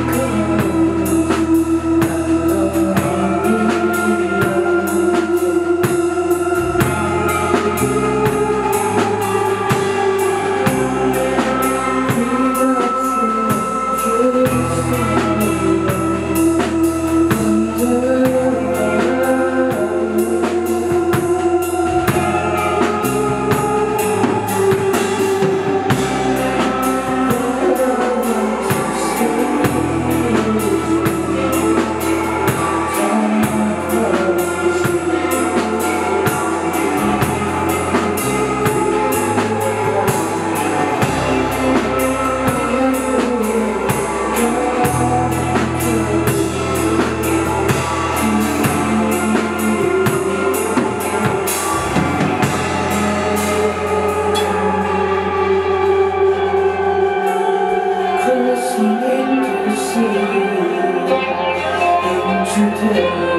you do